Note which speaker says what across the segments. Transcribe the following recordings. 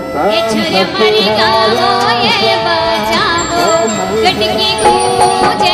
Speaker 1: छुर मरी गावो ये बचावो कटकी गूंजे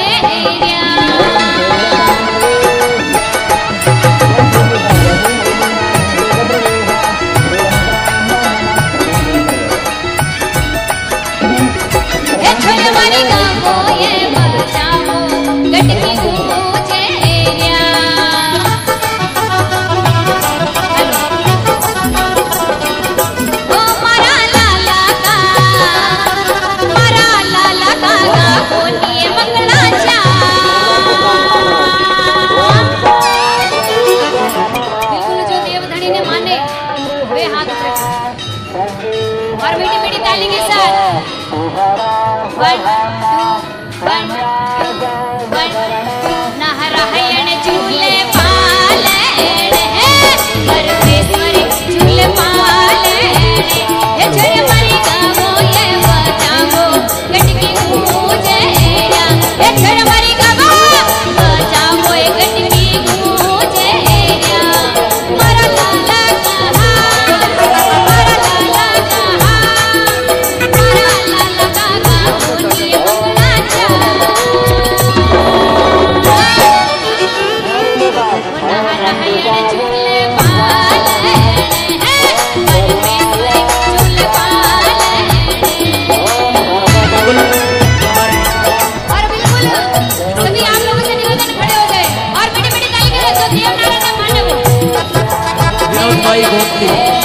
Speaker 1: vai cumprir.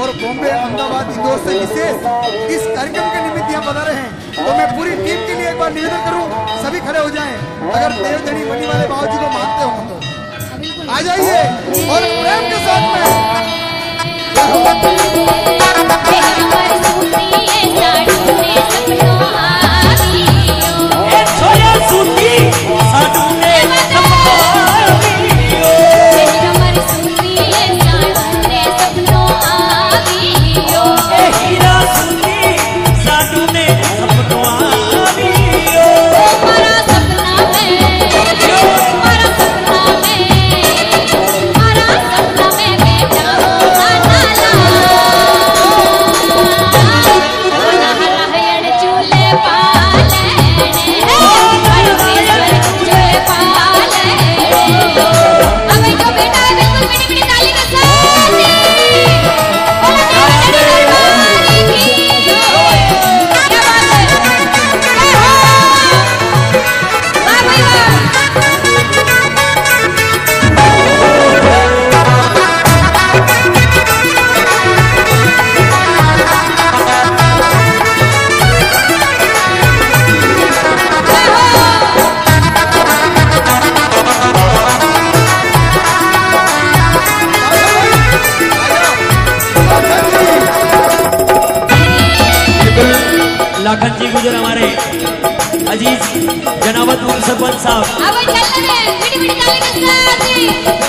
Speaker 1: और
Speaker 2: बॉम्बे, अहमदाबाद, इंदौर से विशेष इस कार्यक्रम के निमित्त यहाँ बना रहे हैं। तो मैं पूरी टीम के लिए एक बार निवेदन करूँ, सभी खड़े हो जाए। अगर देवधड़ी मनी वाले बाबू जी को मानते हो तो। आ जाइए और प्रेम के साथ में
Speaker 1: कोई चलने बिड़ी बिड़ी का लेके साथी।